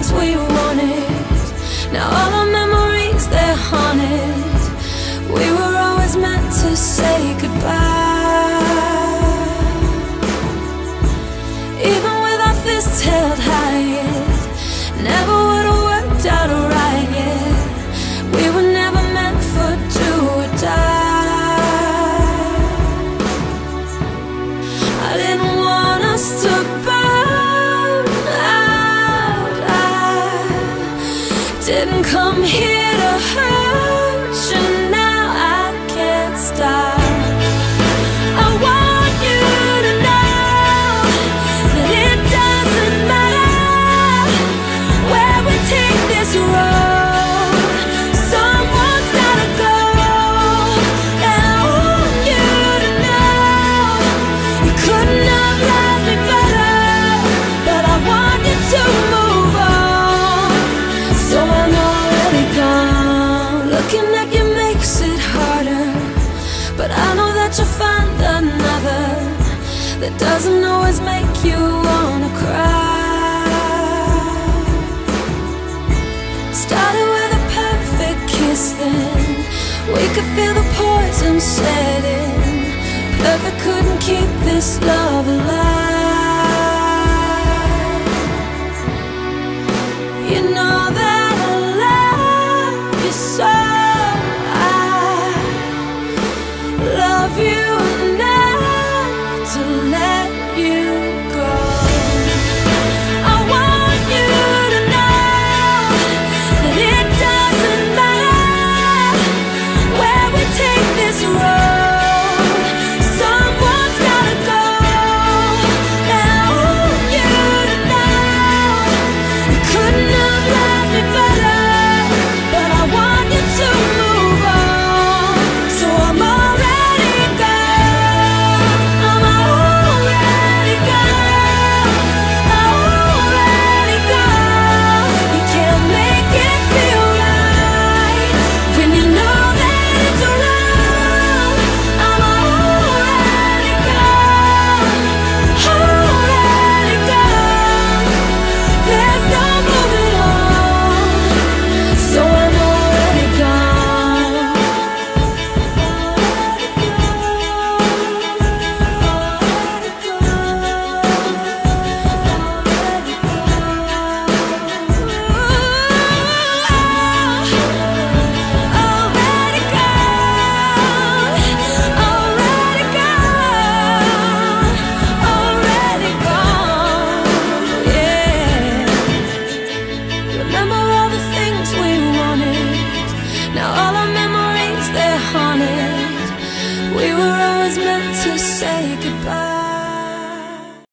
things we wanted. Now all our memories, they're haunted. We were always meant to say goodbye. didn't come here to hurt. looking at you makes it harder But I know that you'll find another That doesn't always make you wanna cry. Started with a perfect kiss then. We could feel the poison set We were always meant to say goodbye.